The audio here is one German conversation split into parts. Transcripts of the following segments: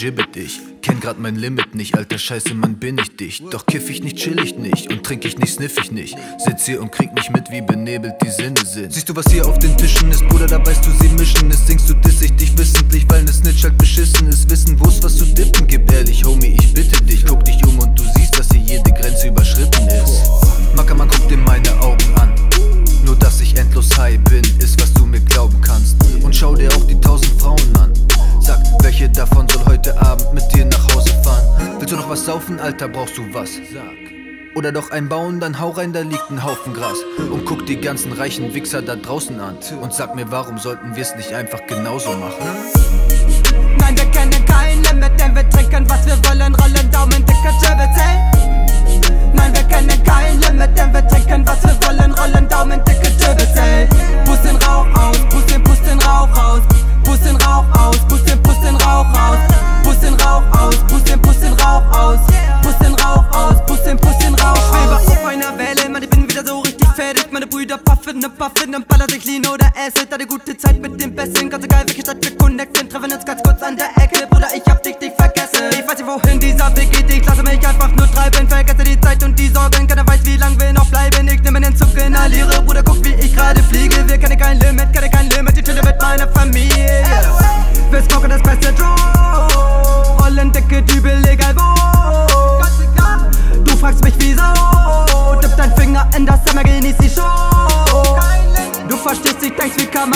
Gibbet ich. Kenn grad mein Limit nicht, alter Scheiße, Mann, bin ich dicht. Doch kiff ich nicht, chill ich nicht und trink ich nicht, sniff ich nicht. Sitz hier und krieg mich mit, wie benebelt die Sinne sind. Siehst du, was hier auf den Tischen ist, Bruder, da was saufen, Alter, brauchst du was? Sag. Oder doch ein bauen, dann hau rein, da liegt ein Haufen Gras. Und guck die ganzen reichen Wichser da draußen an. Und sag mir, warum sollten wir's nicht einfach genauso machen? Nein, wir kennen kein Limit, denn wir trinken, was wir wollen, rollen Daumen, dicke Chibbits, sich Lean oder Acid. Hatte gute Zeit mit dem Besten, ganz egal welche Stadt wir connecten. Treffen uns ganz kurz an der Ecke, Bruder, ich hab dich, dich vergessen. Ich weiß nicht, wohin dieser Weg geht, ich lasse mich einfach nur treiben. Vergesse die Zeit und die Sorgen, keiner weiß, wie lang wir noch bleiben. Ich nehme den Zug, inhaliere,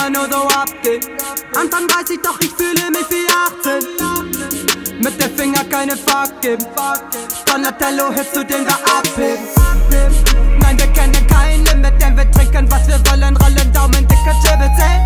man nur so abgehen? Anfang 30, doch ich fühle mich wie 18. Mit dem Finger keine Fuck geben. Donatello hältst du den wir abheben. Nein, wir kennen kein Limit, denn wir trinken, was wir wollen, rollen Daumen, dicke Chibbits, ey.